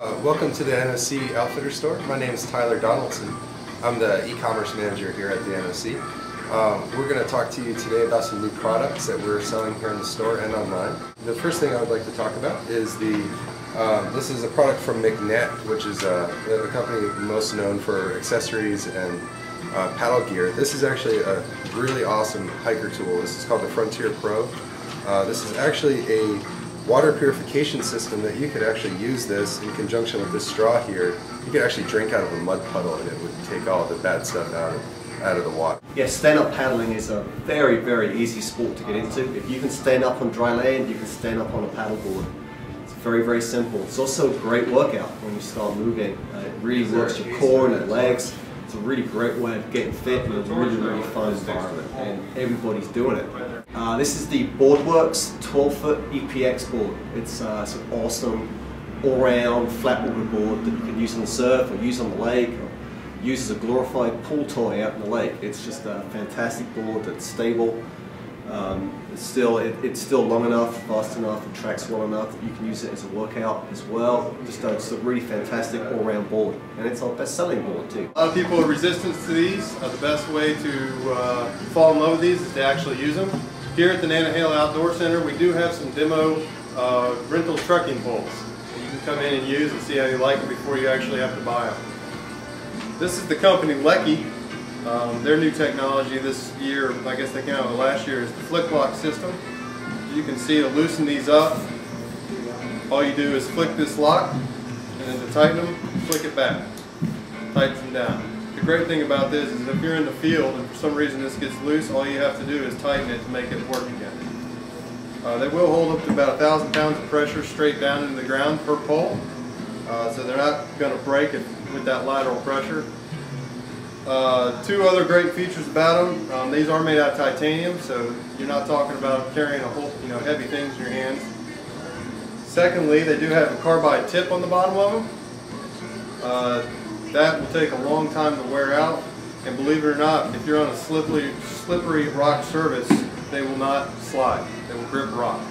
Uh, welcome to the NOC Outfitter store. My name is Tyler Donaldson. I'm the e-commerce manager here at the NOC. Um, we're going to talk to you today about some new products that we're selling here in the store and online. The first thing I would like to talk about is the um, this is a product from McNett, which is uh, the company most known for accessories and uh, paddle gear. This is actually a really awesome hiker tool. This is called the Frontier Pro. Uh, this is actually a water purification system that you could actually use this in conjunction with this straw here. You could actually drink out of a mud puddle and it would take all the bad stuff out of, out of the water. Yeah, stand-up paddling is a very, very easy sport to get into. If you can stand up on dry land, you can stand up on a paddleboard. It's very, very simple. It's also a great workout when you start moving. Uh, it really works your core and your legs. It's a really great way of getting fit in a really, really fun environment, and everybody's doing it. Uh, this is the Boardworks 12 foot EPX board. It's, uh, it's an awesome all-round flat board that you can use on the surf or use on the lake or use as a glorified pool toy out in the lake. It's just a fantastic board that's stable, um, it's still it, it's still long enough, fast enough, and tracks well enough that you can use it as a workout as well. Just uh, it's a really fantastic all-round board, and it's our best-selling board too. A lot of people resistance to these. Uh, the best way to uh, fall in love with these is to actually use them. Here at the Nantahala Outdoor Center, we do have some demo uh, rental trekking poles that you can come in and use and see how you like them before you actually have to buy them. This is the company Leki. Um, their new technology this year, I guess they came out with last year, is the flick lock system. You can see to loosen these up, all you do is flick this lock, and then to tighten them, flick it back. Tightens them down. The great thing about this is if you're in the field and for some reason this gets loose, all you have to do is tighten it to make it work again. Uh, they will hold up to about a thousand pounds of pressure straight down into the ground per pole. Uh, so they're not going to break it with that lateral pressure. Uh, two other great features about them. Um, these are made out of titanium, so you're not talking about carrying a whole, you know, heavy things in your hands. Secondly, they do have a carbide tip on the bottom of them. Uh, that will take a long time to wear out, and believe it or not, if you're on a slippery, slippery rock surface, they will not slide. They will grip rock.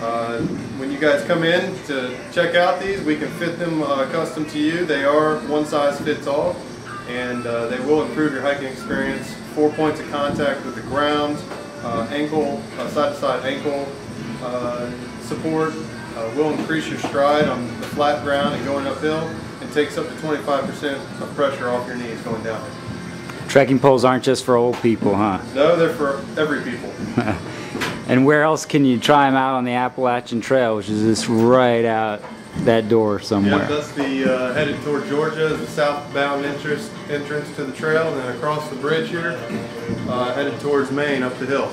Uh, when you guys come in to check out these, we can fit them uh, custom to you. They are one size fits all and uh, they will improve your hiking experience. Four points of contact with the ground, uh, ankle, side-to-side -side ankle uh, support uh, will increase your stride on the flat ground and going uphill and takes up to 25% of pressure off your knees going down. Trekking poles aren't just for old people, huh? No, they're for every people. and where else can you try them out on the Appalachian Trail, which is just right out that door somewhere. Yeah, that's the uh, headed toward Georgia, the southbound entrance entrance to the trail, and then across the bridge here, uh, headed towards Maine up the hill.